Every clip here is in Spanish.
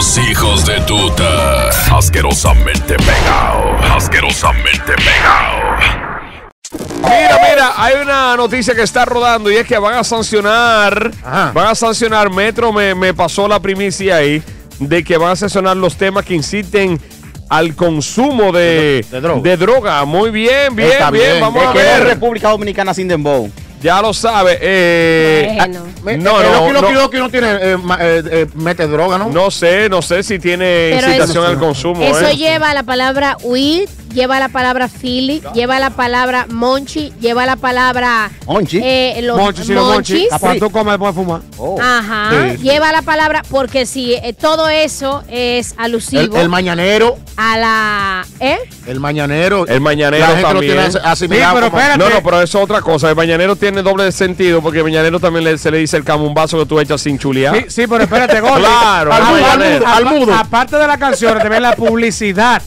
Los hijos de tuta. Asquerosamente pegado. Asquerosamente pegado. Mira, mira, hay una noticia que está rodando y es que van a sancionar, van a sancionar, Metro me, me pasó la primicia ahí, de que van a sancionar los temas que inciten al consumo de, de, droga. Muy bien, bien, Está bien, vamos Es a que ver. República Dominicana sin dembow. Ya lo sabe. Eh, Bueno. ah, Eh, no, el no, Loki, no, Loki, Loki no tiene, eh, ma- eh, eh, mete droga, ¿no? no sé, no sé si tiene Pero incitación eso- al consumo. Eso eh. lleva la palabra weed, lleva la palabra Philly, lleva la palabra monchi, lleva la palabra Monchi. eh, los Monchi, sí, los monchi. monchis. Cuando tú comes después de fumar. Oh. Ajá, Sí, sí. lleva la palabra porque si eh, todo eso es alusivo el mañanero, a la ¿eh? el mañanero. El mañanero la gente lo también. tiene as- asimilado. Sí, pero espérate. No, no, pero eso es otra cosa. El mañanero tiene doble sentido porque el mañanero también le- se le dice el camumbazo que tú echas sin chulear. Sí, sí, pero espérate, Gordy. Claro, Al al mudo, al mudo, al mudo. Aparte de la canción, también la publicidad.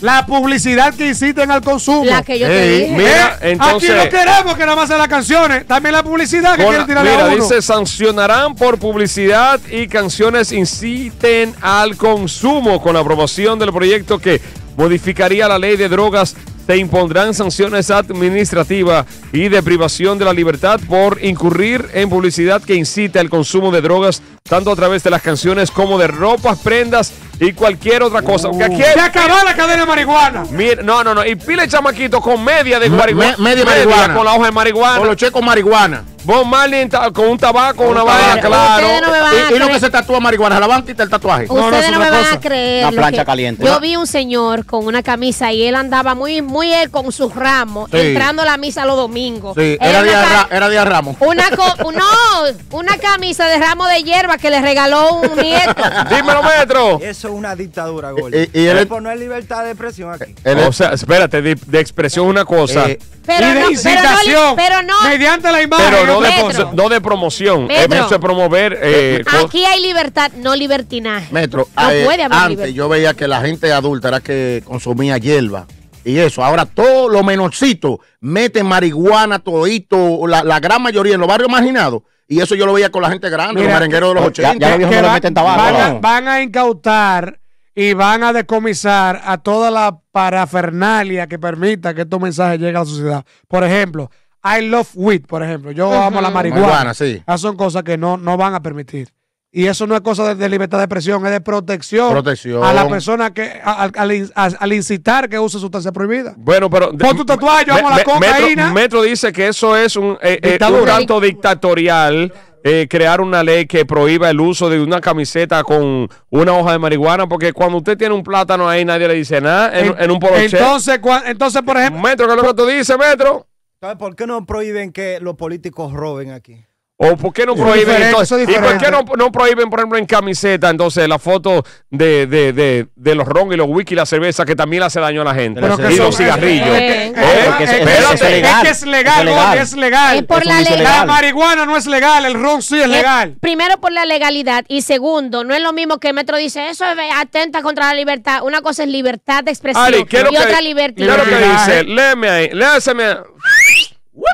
La publicidad que inciten al consumo. La que yo te dije. Mira, Eh, entonces- Aquí no queremos que nada más sean las canciones. También la publicidad que Con- quieren mira, a uno. dice sancionarán por publicidad y canciones inciten al consumo con la aprobación del proyecto que modificaría la ley de drogas. Se impondrán sanciones administrativas y de privación de la libertad por incurrir en publicidad que incite al consumo de drogas, tanto a través de las canciones como de ropas, prendas y cualquier otra cosa. Porque aquí Se acabó la cadena de marihuana. Mira, no, no, no. Y pile chamaquito con media de marihuana. me- media marihuana. Con la hoja de marihuana. Con los checos marihuana. Bob Marley con un tabaco, una Pero vaina, claro. ustedes no me van a Y, y lo que se tatúa marihuana, se la van a quitar el tatuaje. Ustedes no, me van a cosa. creer. Una plancha caliente. Yo vi un señor con una camisa y él andaba muy, muy él con sus ramos, Sí. entrando a la misa los domingos. Sí, Era era una Díaz ca- Ra- era Ramos. Una co- no, una camisa de ramo de hierba que le regaló un nieto. Dímelo, Metro. Eso es una dictadura, Gordy. Y- y él- Por no hay libertad de expresión aquí. Él O sea, espérate, de, de expresión una cosa, Eh, Pero y de no, pero no, incitación. pero no. Mediante la imagen. pero no de, Metro. no de promoción. Metro. Eso es promover. eh, co- Aquí hay libertad, no libertinaje. Metro, No eh, puede haber antes libertad. yo veía que la gente adulta era que consumía hierba y eso. Ahora todos los menorcitos meten marihuana, todito, la, la gran mayoría en los barrios marginados. Y eso yo lo veía con la gente grande, Mira, los merengueros de los ya- 80. ya los viejos no le va- meten tabaco, Van a, van a incautar y van a decomisar a toda la parafernalia que permita que estos mensajes lleguen a la sociedad. Por ejemplo, I love weed, por ejemplo. Yo amo la marihuana. Marihuana, sí. Esas son cosas que no, no van a permitir. Y eso no es cosa de, de libertad de expresión, es de protección, Protección. a la persona que a- al, a- incitar que use sustancia prohibida. Bueno, pero. Pon tu tatuaje, yo Me- amo la me- cocaína. Metro, Metro dice que eso es un, eh, eh, un tanto dictatorial. eh, crear una ley que prohíba el uso de una camiseta con una hoja de marihuana, porque cuando usted tiene un plátano ahí, nadie le dice nada en, en un poloche. Entonces, cua- entonces, por ejemplo. Metro, ¿qué es lo que tú dices, Metro? ¿Sabes por qué no prohíben que los políticos roben aquí? ¿O por qué no prohíben diferente, entonces? ¿Y por qué no, no prohíben, por ejemplo, en camiseta, entonces, la foto de, de, de, de los ron y los whisky y la cerveza que también le hace daño a la gente? Pero y los cigarrillos. Eh, ¿Eh? Es legal. Es que es legal, es legal. Es por Eso la marihuana no es legal, el ron sí es Eh, legal. Primero por la legalidad y segundo, no es lo mismo que Metro dice, eso es atenta contra la libertad. Una cosa es libertad de expresión Ari, ¿qué es lo y que- otra ¿qué libertad. es lo que dice? Léeme ahí, léaseme.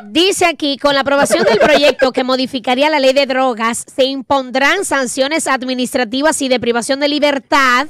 Dice aquí, con la aprobación del proyecto que modificaría la ley de drogas, se impondrán sanciones administrativas y de privación de libertad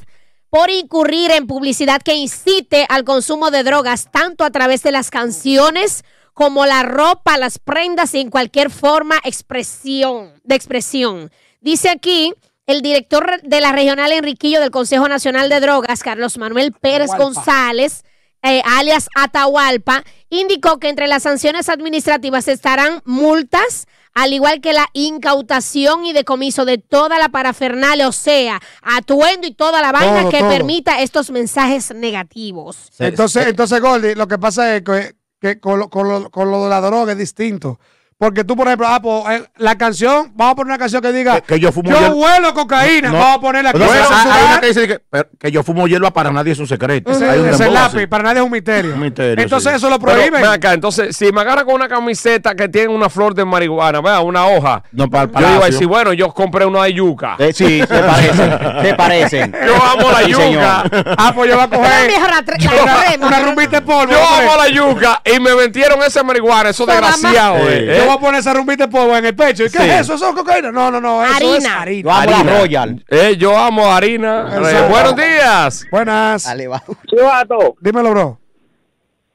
por incurrir en publicidad que incite al consumo de drogas, tanto a través de las canciones como la ropa, las prendas y en cualquier forma expresión, de expresión. Dice aquí el director de la regional Enriquillo del Consejo Nacional de Drogas, Carlos Manuel Pérez. González, eh, alias Atahualpa, indicó que entre las sanciones administrativas estarán multas, al igual que la incautación y decomiso de toda la parafernalia, o sea, atuendo y toda la vaina Todo, que todo. permita estos mensajes negativos. Entonces, entonces, Gordy, lo que pasa es que, que con, lo, con lo- con lo de la droga es distinto. Porque tú, por ejemplo, ah, pues, eh, la canción, vamos a poner una canción que diga Que yo fumo Yo hiel- huelo cocaína, No. vamos a aquí. No, para hay- una que dice que, pero que yo fumo hierba para nadie es un secreto. Ese- Hay un lápiz, así. para nadie es un misterio. Un misterio, Entonces sí. eso lo prohíben. acá, entonces, si me agarra con una camiseta que tiene una flor de marihuana, vea, una hoja. No, para el yo digo, sí, bueno, yo compré una de yuca. Eh, sí, se parecen, se parecen. Yo amo la Sí, yuca. señor. Ah, pues yo voy a coger la una, la rumbita de polvo. Yo amo la yuca y me metieron ese marihuana, eso desgraciado. Voy a poner esa rumbita de polvo en el pecho. ¿Y qué Sí. es eso? ¿Eso es cocaína? No, no, no. Eso es Harina. harina. Yo amo la Harina. Royal. Eh, yo amo harina. Exacto. buenos días. Buenas. Dale, va. Chivato, Dímelo, bro.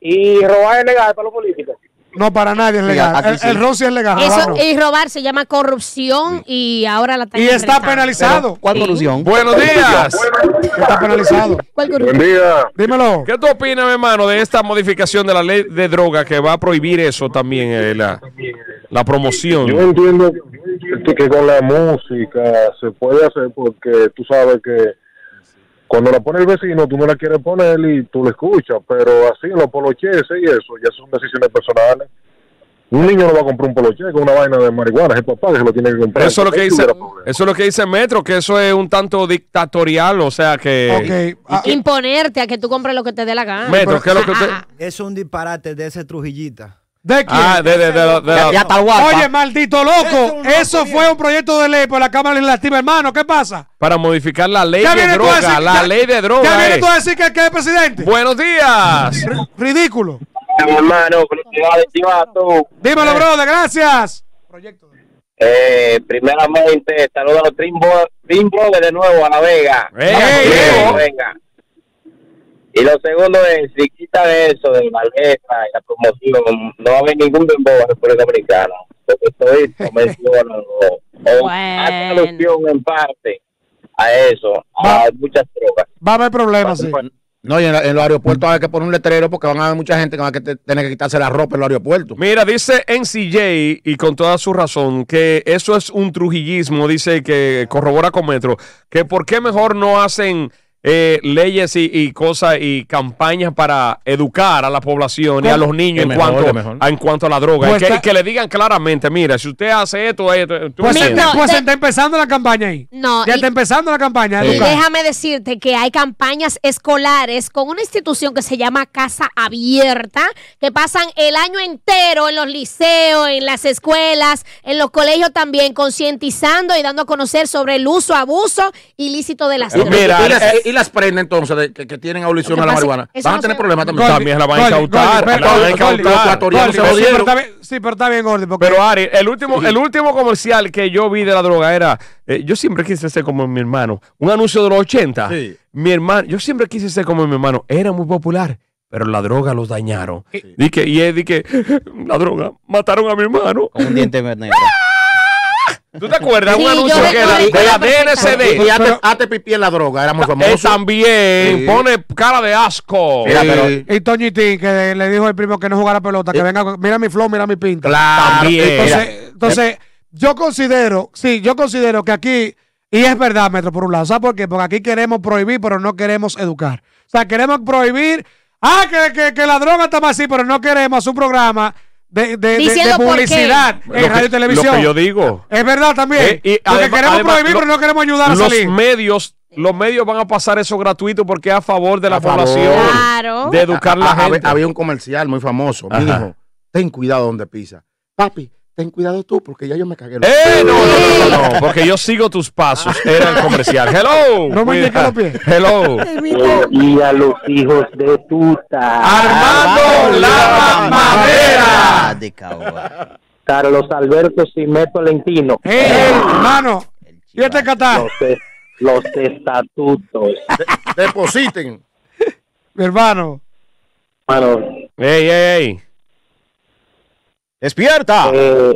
y robar es legal para los políticos. No, para nadie es Sí, legal. el, sí. el ron sí es legal. Eso robar no. y robar se llama corrupción y ahora la Y está penalizado. ¿Cuál Sí. corrupción? Buenos días. Está penalizado. ¿Cuál corrupción? día. Dímelo. ¿Qué tú opinas, mi hermano, de esta modificación de la ley de droga que va a prohibir eso también, eh, la, la promoción? Yo entiendo que con la música se puede hacer porque tú sabes que cuando la pone el vecino tú no la quieres poner y tú la escuchas, pero así los poloches y eso ya son decisiones personales. Un niño no va a comprar un poloche con una vaina de marihuana, es el papá que se lo tiene que comprar. Eso es lo que dice, eso es lo que dice Metro, que eso es un tanto dictatorial, o sea que Ok. Ah, Imponerte a que tú compres lo que te dé la gana. Metro, ¿qué es lo que usted? Ah, ah, Es un disparate de ese Trujillita. ¿De quién? Ah, de, de, de, la- de. Oye, maldito loco. Eso fue un proyecto de ley por la Cámara Legislativa, hermano. ¿Qué pasa? para modificar la ley de droga, decir- la ya- ley de droga. vienes es- tú a decir que, que es presidente. Buenos días. Ridículo. Mi hermano, felicidades, Chivato. Dímelo, brother. Gracias. Eh, primeramente, saludos a los Brothers de nuevo a La Vega. Ey, Ey, Diego. Venga. Y lo segundo es, si quita eso de la letra y la promoción, no va a haber ningún dembow en República Dominicana. Porque estoy convencido o, Bueno. hace alusión en parte a eso, a muchas drogas. Va a haber problemas, sí. No, y en, la- en los aeropuertos hay que poner un letrero porque van a haber mucha gente que va a que te- tener que quitarse la ropa en los aeropuertos. Mira, dice NCJ, y con toda su razón, que eso es un trujillismo, dice que corrobora con Metro, que por qué mejor no hacen eh, leyes y, y cosas y campañas para educar a la población y a los niños en, mejor, cuanto, a, en cuanto a la droga. Pues y que, está- que le digan claramente, mira, si usted hace esto, esto, tú Pues, entiendes. No, pues de- está empezando la campaña ahí. No, Ya y- está empezando la campaña. Y educar. déjame decirte que hay campañas escolares con una institución que se llama Casa Abierta, que pasan el año entero en los liceos, en las escuelas, en los colegios también, concientizando y dando a conocer sobre el uso, abuso ilícito de las Eh, drogas. mira, y, las, prendas entonces de- que, que tienen abolición a la marihuana. Van a tener problemas también. Gordy, También la van a incautar, sí, pero está bien- Gordy. Porque Pero Ari, el último, el último comercial que yo vi de la droga era, eh, yo siempre quise ser como mi hermano. Un anuncio de los 80. Sí. Mi hermano, yo siempre quise ser como mi hermano. Era muy popular, pero la droga los dañaron. Di que, y él di que la droga mataron a mi hermano. Con un diente negro. ¿Tú te acuerdas? Sí, un anuncio que era de la. Y DNCD. hazte, hazte pipí en la droga, era muy Él también Sí. pone cara de asco. Mira, Sí. pero- Y Toñitín, que le dijo al primo que no jugara pelota, que venga, con- mira mi flow, mira mi pinta. Claro. También. Entonces, entonces yo considero, sí, yo considero que aquí, y es verdad, Metro, por un lado, ¿sabes por qué? Porque aquí queremos prohibir, pero no queremos educar. O sea, queremos prohibir, ah, que, que, que la droga está más así, pero no queremos un programa de, de- de- de Diciendo qué. publicidad en radio y televisión. Lo que yo digo. Es verdad también. Eh, y porque además- queremos además, prohibir, lo- pero no queremos ayudar a los salir. medios los medios van a pasar eso gratuito porque es a favor de la A favor. población Claro. de educar a la ah, gente Había un comercial muy famoso. Mi hijo, ten cuidado donde pisa. Papi, ten cuidado tú, porque ya yo me cagué. los- ¡Eh! No, no, no, no, porque yo sigo tus pasos. Era el comercial. Hello. No me los pies. Hello. Y a los hijos de tuta. Armando la madera. De caoba. Carlos Alberto Cimeto Lentino. ¡Ey, hermano! ¿Y este Qatar? Los, es- los estatutos. Depositen. Mi hermano. Mano, Ey, ey, ey. ¡Despierta! eh,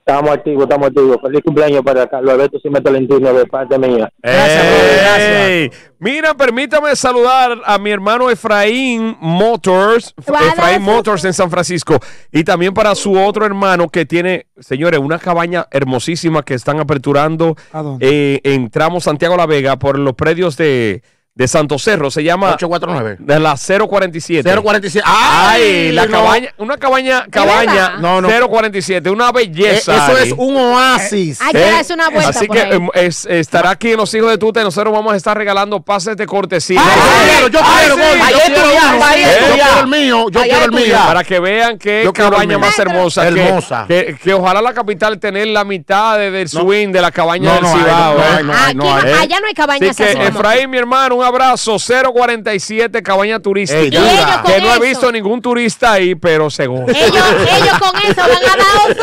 estamos activos, estamos activos. Feliz cumpleaños para Carlos Alberto Cimeto Lentino de parte mía. Gracias, gracias. Mira, permítame saludar a mi hermano Efraín Motors, Efraín Efra- Motors en San Francisco, y también para su otro hermano que tiene, señores, una cabaña hermosísima que están aperturando ¿A dónde? eh, en tramo Santiago La Vega por los predios de, de Santo Cerro. Se llama 849. de la 047. 047. Ay, la no. cabaña, una cabaña, cabaña verdad? No, no. 047, una Eh, belleza. eso Ari. es un oasis. Hay que ¿Eh? darse una vuelta Así por que ahí. em, es- estará aquí en los hijos de tuta y nosotros vamos a estar regalando pases de cortesía. Yo quiero, yo Ay, quiero, yo quiero Yo quiero el mío, yo quiero el mío. Para que vean qué cabaña más hermosa. Hermosa. Que, que ojalá la capital tener la mitad de- del swing de la cabaña No, del Cibao. ¿eh? ¿Eh? allá no hay cabañas Así que, Efraín, mi hermano, un abrazo. 047 Cabaña Turística. Ey, que no he visto ningún turista ahí, pero seguro. Ellos, ellos con eso van a dar un.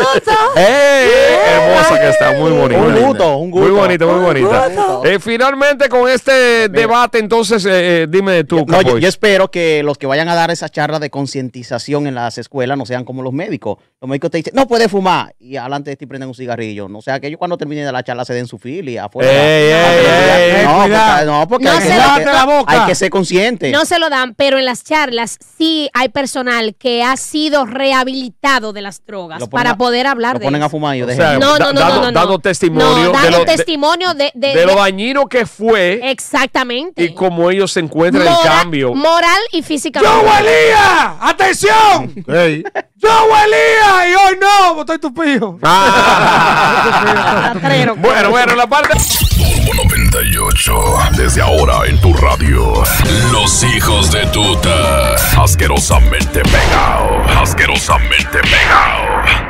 ¡Eh! Hermosa que está, muy bonita. Un gusto, un gusto. Muy bonita, muy bonita. Eh, finalmente, con este debate, entonces, eh, eh, dime tú, No, yo, espero que los que vayan a dar esa charla de concientización en las escuelas no sean como los médicos. Los médicos te dicen, no puedes fumar, y adelante de ti prenden un cigarrillo. No o sea, que ellos cuando terminen de la charla se den su fil y afuera. Ey, ey, ey, no, porque, no, porque No hay, que, se lávate que- la boca. hay que ser consciente. No se lo dan, pero en las charlas sí hay personal que ha sido rehabilitado de las drogas para a- poder hablar lo de ponen a fumar y yo O sea, No, no, no, dando- no, no, no. dando testimonio No, de dando lo- testimonio de, de- de lo dañino que fue exactamente. y cómo ellos se encuentran Mora- el cambio. Moral y físicamente. ¡Yo huelía! ¡Atención! Ey. ¡Yo huelía! Y hoy no, estoy tupido. Ah. Bueno, bueno, la parte. Turbo 98. Desde ahora en tu radio. Los hijos de tuta. Asquerosamente pegado. Asquerosamente pegado.